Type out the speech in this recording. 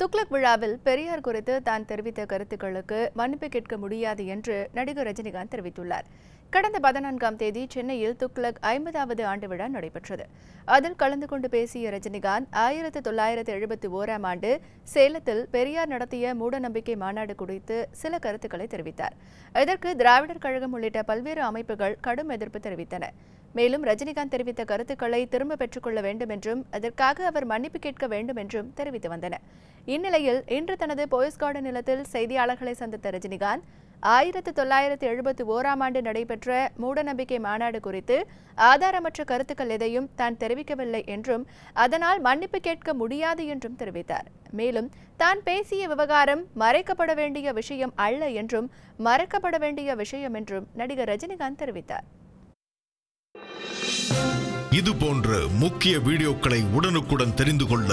துக்ளக் விழாவில் பெரியார் குறித்து தான் தெரிவித்த கருத்துக்களுக்கு மன்னிப்பு கேட்க முடியாது என்று நடிகர் ரஜினிகாந்த் தெரிவித்துள்ளார். கடந்த பதினான்காம் தேதி சென்னையில் துக்ளக் ஐம்பதாவது ஆண்டு விழா நடைபெற்றது. அதில் கலந்து கொண்டு பேசிய ரஜினிகாந்த் ஆயிரத்து தொள்ளாயிரத்து எழுபத்தி ஓராம் ஆண்டு சேலத்தில் பெரியார் நடத்திய மூடநம்பிக்கை மாநாடு குறித்து சில கருத்துக்களை தெரிவித்தார். இதற்கு திராவிடர் கழகம் உள்ளிட்ட பல்வேறு அமைப்புகள் கடும் எதிர்ப்பு தெரிவித்தன. மேலும் ரஜினிகாந்த் தெரிவித்த கருத்துக்களை திரும்ப பெற்றுக்கொள்ள வேண்டும் என்றும் அதற்காக அவர் மன்னிப்பு கேட்க வேண்டும் என்றும் தெரிவித்து வந்தனர் இந்நிலையில் இன்று தனது போயஸ் கார்டன் நிலத்தில் செய்தியாளர்களை சந்தித்த ரஜினிகாந்த் ஆயிரத்து தொள்ளாயிரத்து எழுபத்தி ஓராம் ஆண்டு நடைபெற்ற மூடநம்பிக்கை மாநாடு குறித்து ஆதாரமற்ற கருத்துக்கள் எதையும் தான் தெரிவிக்கவில்லை என்றும் அதனால் மன்னிப்பு கேட்க முடியாது என்றும் தெரிவித்தார். மேலும் தான் பேசிய விவகாரம் மறைக்கப்பட வேண்டிய விஷயம் அல்ல என்றும் மறக்கப்பட வேண்டிய விஷயம் என்றும் நடிகர் ரஜினிகாந்த் தெரிவித்தார். இது போன்ற முக்கிய வீடியோக்களை உடனுக்குடன் தெரிந்து கொள்ள